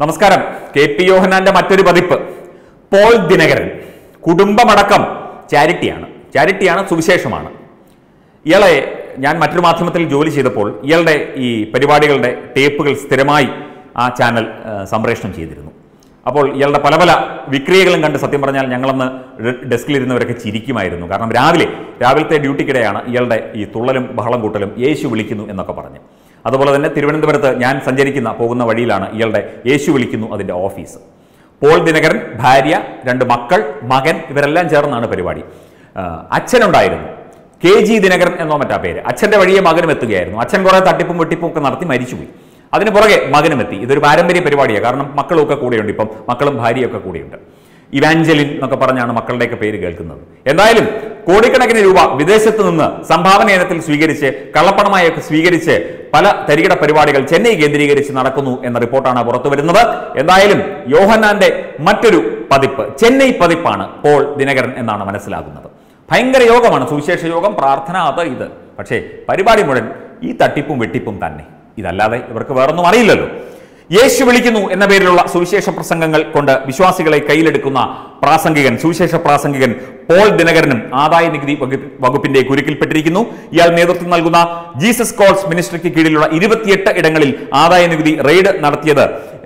നമസ്കാരം. K P യോഹനാന്റെ മറ്റൊരു പതിപ്പ്. പോൾ ദിനകരൻ കുടുംബമടക്കം ചാരിറ്റിയാണ്. ചാരിറ്റിയാണ് സുവിശേഷമാണ്. ഇയാളെ ഞാൻ മറ്റൊരു മാധ്യമത്തിൽ ജോലി ചെയ്തപ്പോൾ ഇയാളുടെ ഈ പരിപാടികളുടെ ടേപ്പുകൾ സ്ഥിരമായി ആ ചാനൽ സംപ്രേഷണം ചെയ്തിരുന്നു. അപ്പോൾ ഇയാളുടെ പല പല വിക്രിയകളും കണ്ട് സത്യം പറഞ്ഞാൽ ഞങ്ങളന്ന് ഡെസ്കിലിരുന്നവരൊക്കെ ചിരിക്കുമായിരുന്നു. കാരണം രാവിലെ രാവിലത്തെ ഡ്യൂട്ടിക്കിടെയാണ് ഇയാളുടെ ഈ തുള്ളലും ബഹളം കൂട്ടലും യേശു വിളിക്കുന്നു എന്നൊക്കെ പറഞ്ഞ്. അതുപോലെ തന്നെ തിരുവനന്തപുരത്ത് ഞാൻ സഞ്ചരിക്കുന്ന പോകുന്ന വഴിയിലാണ് ഇയാളുടെ യേശു വിളിക്കുന്നു അതിന്റെ ഓഫീസ്. പോൾ ദിനകരൻ ഭാര്യ രണ്ട് മക്കൾ മകൻ ഇവരെല്ലാം ചേർന്നാണ് പരിപാടി. അച്ഛനുണ്ടായിരുന്നു. കെ ജി ദിനകരൻ എന്നോ മറ്റാ പേര്. അച്ഛന്റെ വഴിയെ മകനും എത്തുകയായിരുന്നു. അച്ഛൻ കുറേ തട്ടിപ്പും വെട്ടിപ്പും ഒക്കെ നടത്തി മരിച്ചുപോയി. അതിന് പുറകെ മകനും എത്തി. ഇതൊരു പാരമ്പര്യ പരിപാടിയാണ് കാരണം മക്കളൊക്കെ കൂടെയുണ്ട്. ഇപ്പം മക്കളും ഭാര്യയൊക്കെ കൂടെയുണ്ട്. ഇവാഞ്ചലിൻ എന്നൊക്കെ പറഞ്ഞാണ് മക്കളുടെയൊക്കെ പേര് കേൾക്കുന്നത്. എന്തായാലും കോടിക്കണക്കിന് രൂപ വിദേശത്ത് നിന്ന് സംഭാവന ഇനത്തിൽ സ്വീകരിച്ച് കള്ളപ്പണമായൊക്കെ സ്വീകരിച്ച് പല തരികിട പരിപാടികൾ ചെന്നൈ കേന്ദ്രീകരിച്ച് നടക്കുന്നു എന്ന റിപ്പോർട്ടാണ് പുറത്തു വരുന്നത്. എന്തായാലും യോഹന്നാന്റെ മറ്റൊരു പതിപ്പ് ചെന്നൈ പതിപ്പാണ് പോൾ ദിനകരൻ എന്നാണ് മനസ്സിലാകുന്നത്. ഭയങ്കര യോഗമാണ് സുവിശേഷ യോഗം പ്രാർത്ഥന അത് ഇത്. പക്ഷേ പരിപാടി മുഴുവൻ ഈ തട്ടിപ്പും വെട്ടിപ്പും തന്നെ. ഇതല്ലാതെ ഇവർക്ക് വേറൊന്നും അറിയില്ലല്ലോ. യേശു വിളിക്കുന്നു എന്ന പേരിലുള്ള സുവിശേഷ പ്രസംഗങ്ങൾ കൊണ്ട് വിശ്വാസികളെ കയ്യിലെടുക്കുന്ന പ്രാസംഗികൻ സുവിശേഷ പ്രാസംഗികൻ പോൾ ദിനകരനും ആദായ നികുതി വകുപ്പിന്റെ കുരുക്കിൽപ്പെട്ടിരിക്കുന്നു. ഇയാൾ നേതൃത്വം നൽകുന്ന ജീസസ് കോൾസ് മിനിസ്ട്രിക്ക് കീഴിലുള്ള ഇരുപത്തിയെട്ട് ഇടങ്ങളിൽ ആദായ നികുതി റെയ്ഡ് നടത്തിയത്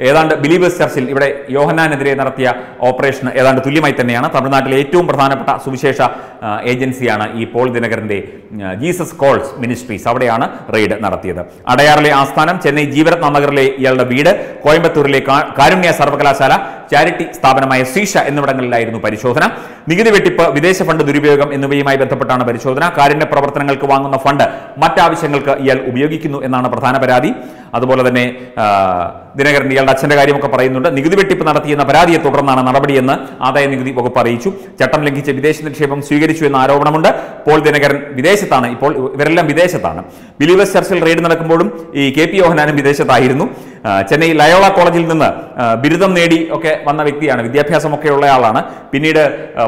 ഏതാണ്ട് ബിലീവേഴ്സ് ചർച്ചിൽ ഇവിടെ യോഹനാനെതിരെ നടത്തിയ ഓപ്പറേഷൻ ഏതാണ്ട് തുല്യമായി തന്നെയാണ്. തമിഴ്നാട്ടിലെ ഏറ്റവും പ്രധാനപ്പെട്ട സുവിശേഷ ഏജൻസിയാണ് ഈ പോൾ ദിനകരന്റെ ജീസസ് കോൾസ് മിനിസ്ട്രീസ് അവിടെയാണ് റെയ്ഡ് നടത്തിയത്. അടയാറിലെ ആസ്ഥാനം ചെന്നൈ ജീവരത്ന നഗറിലെ ഇയാളുടെ വീട് കോയമ്പത്തൂരിലെ കാരുണ്യ സർവകലാശാല ചാരിറ്റി സ്ഥാപനമായ സീഷ എന്നിവിടങ്ങളിലായിരുന്നു പരിശോധന. നികുതി വെട്ടിപ്പ് വിദേശ ഫണ്ട് ദുരുപയോഗം എന്നിവയുമായി ബന്ധപ്പെട്ടാണ് പരിശോധന. കാരുണ്യ പ്രവർത്തനങ്ങൾക്ക് വാങ്ങുന്ന ഫണ്ട് മറ്റാവശ്യങ്ങൾക്ക് ഇയാൾ ഉപയോഗിക്കുന്നു എന്നാണ് പ്രധാന പരാതി. അതുപോലെ തന്നെ ദിനകരൻ ഇയാളുടെ അച്ഛന്റെ കാര്യമൊക്കെ പറയുന്നുണ്ട്. നികുതി വെട്ടിപ്പ് നടത്തിയെന്ന പരാതിയെ തുടർന്നാണ് നടപടിയെന്ന് ആദായ നികുതി വകുപ്പ് അറിയിച്ചു. ചട്ടം ലംഘിച്ച് വിദേശ നിക്ഷേപം സ്വീകരിച്ചു എന്ന ആരോപണമുണ്ട്. പോൾ ദിനകരൻ വിദേശത്താണ്. ഇപ്പോൾ ഇവരെല്ലാം വിദേശത്താണ്. ബിലീവേഴ്സ് ചർച്ചിൽ റെയ്ഡ് നടക്കുമ്പോഴും ഈ കെ പി യോഹനാനും വിദേശത്തായിരുന്നു. ചെന്നൈ ലയോള കോളേജിൽ നിന്ന് ബിരുദം നേടി ഒക്കെ വന്ന വ്യക്തിയാണ്. വിദ്യാഭ്യാസമൊക്കെ ഉള്ള ആളാണ്. പിന്നീട്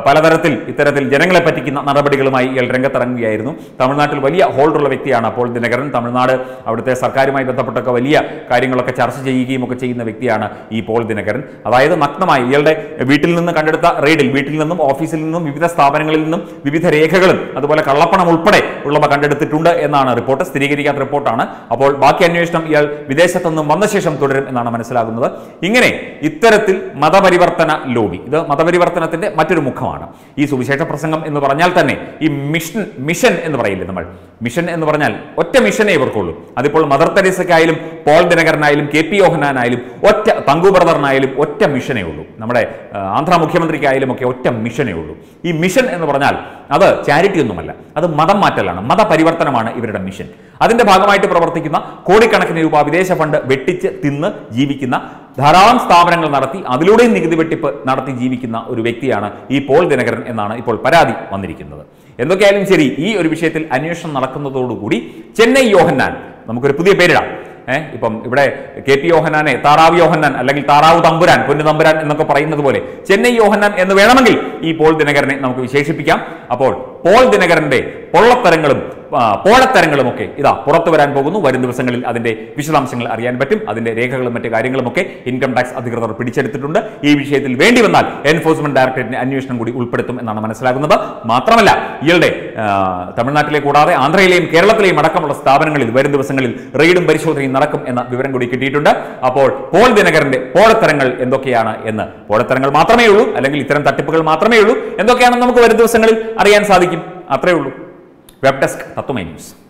പലതരത്തിൽ ഇത്തരത്തിൽ ജനങ്ങളെ പറ്റിക്കുന്ന നടപടികളുമായി ഇയാൾ രംഗത്തിറങ്ങുകയായിരുന്നു. തമിഴ്നാട്ടിൽ വലിയ ഹോൾഡുള്ള വ്യക്തിയാണ് അപ്പോൾ ദിനകരൻ. തമിഴ്നാട് അവിടുത്തെ സർക്കാരുമായി ബന്ധപ്പെട്ടൊക്കെ വലിയ കാര്യങ്ങളൊക്കെ ചർച്ച ചെയ്യുകയും ഒക്കെ ചെയ്യുന്ന വ്യക്തിയാണ് ഈ പോൾ ദിനകരൻ. അതായത് നഗ്നമായി ഇയാളുടെ വീട്ടിൽ നിന്ന് കണ്ടെടുത്ത റെയ്ഡിൽ വീട്ടിൽ നിന്നും ഓഫീസിൽ നിന്നും വിവിധ സ്ഥാപനങ്ങളിൽ നിന്നും വിവിധ രേഖകളും അതുപോലെ കള്ളപ്പണം ഉൾപ്പെടെ ഉള്ളവ കണ്ടെടുത്തിട്ടുണ്ട് എന്നാണ് റിപ്പോർട്ട്. സ്ഥിരീകരിക്കാത്ത റിപ്പോർട്ടാണ്. അപ്പോൾ ബാക്കി അന്വേഷണം ഇയാൾ വിദേശത്തുനിന്നും വന്ന ശേഷം തുടരും എന്നാണ് മനസ്സിലാകുന്നത്. ഇങ്ങനെ ഇത്തരത്തിൽ മതപരിവർത്തന ലോബി ഇത് മതപരിവർത്തനത്തിന്റെ മറ്റൊരു മുഖമാണ്. ഈ സുവിശേഷ പ്രസംഗം എന്ന് പറഞ്ഞാൽ തന്നെ ഈ മിഷൻ മിഷൻ എന്ന് പറയില്ലേ നമ്മൾ? മിഷൻ എന്ന് പറഞ്ഞാൽ ഒറ്റ മിഷനേ ഇവർക്കുള്ളൂ. അതിപ്പോൾ മദർ തെരേസയ്ക്കായാലും പോൾ ദിനകരനായാലും കെ പി യോഹനാനായാലും ഒറ്റ തങ്കു ബ്രദറിനായാലും ഒറ്റ മിഷനേ ഉള്ളൂ. നമ്മുടെ ആന്ധ്ര മുഖ്യമന്ത്രിക്കായാലും ഒക്കെ ഒറ്റ മിഷനേ ഉള്ളൂ. ഈ മിഷൻ എന്ന് പറഞ്ഞാൽ അത് ചാരിറ്റി ഒന്നുമല്ല. അത് മതം മാറ്റലാണ്. മതപരിവർത്തനമാണ് ഇവരുടെ മിഷൻ. അതിന്റെ ഭാഗമായിട്ട് പ്രവർത്തിക്കുന്ന കോടിക്കണക്കിന് രൂപ വിദേശ ഫണ്ട് വെട്ടിച്ച് തിന്ന് ജീവിക്കുന്ന ധാരാളം സ്ഥാപനങ്ങൾ നടത്തി അതിലൂടെയും നികുതി വെട്ടിപ്പ് നടത്തി ജീവിക്കുന്ന ഒരു വ്യക്തിയാണ് ഈ പോൾ ദിനകരൻ എന്നാണ് ഇപ്പോൾ പരാതി വന്നിരിക്കുന്നത്. എന്തൊക്കെയായാലും ശരി ഈ ഒരു വിഷയത്തിൽ അന്വേഷണം നടക്കുന്നതോടുകൂടി ചെന്നൈ യോഹന്നാൻ നമുക്കൊരു പുതിയ പേരിടാം. ഏഹ് ഇപ്പം ഇവിടെ കെ പി യോഹനാനെ താറാവ് യോഹന്നാൻ അല്ലെങ്കിൽ താറാവ് തമ്പുരാൻ പൊന്നു തമ്പുരാൻ എന്നൊക്കെ പറയുന്നത് പോലെ ചെന്നൈ യോഹന്നാൻ എന്ന് വേണമെങ്കിൽ ഈ പോൾ ദിനകരനെ നമുക്ക് വിശേഷിപ്പിക്കാം. അപ്പോൾ പോൾ ദിനകരന്റെ പൊള്ളത്തരങ്ങളും ആ, പോഴത്തരങ്ങളും ഒക്കെ ഇതാ പുറത്തു വരാൻ പോകുന്നു. വരും ദിവസങ്ങളിൽ അതിന്റെ വിശദാംശങ്ങൾ അറിയാൻ പറ്റും. അതിന്റെ രേഖകളും മറ്റു കാര്യങ്ങളും ഒക്കെ ഇൻകം ടാക്സ് അധികൃതർ പിടിച്ചെടുത്തിട്ടുണ്ട്. ഈ വിഷയത്തിൽ വേണ്ടി വന്നാൽ എൻഫോഴ്സ്മെന്റ് ഡയറക്ടറേറ്റിന് അന്വേഷണം കൂടി ഉൾപ്പെടുത്തും എന്നാണ് മനസ്സിലാകുന്നത്. മാത്രമല്ല ഇയാളുടെ തമിഴ്നാട്ടിലെ കൂടാതെ ആന്ധ്രയിലെയും കേരളത്തിലെയും അടക്കമുള്ള സ്ഥാപനങ്ങളിൽ വരും ദിവസങ്ങളിൽ റെയ്ഡും പരിശോധനയും നടക്കും എന്ന വിവരം കൂടി കിട്ടിയിട്ടുണ്ട്. അപ്പോൾ പോൾ ദിനകരന്റെ പോഴത്തരങ്ങൾ എന്തൊക്കെയാണ് എന്ന് പോഴത്തരങ്ങൾ മാത്രമേ ഉള്ളൂ. അല്ലെങ്കിൽ ഇത്തരം തട്ടിപ്പുകൾ മാത്രമേ ഉള്ളൂ. എന്തൊക്കെയാണെന്ന് നമുക്ക് വരും ദിവസങ്ങളിൽ അറിയാൻ സാധിക്കും. അത്രേ ഉള്ളൂ. webdesk.menus.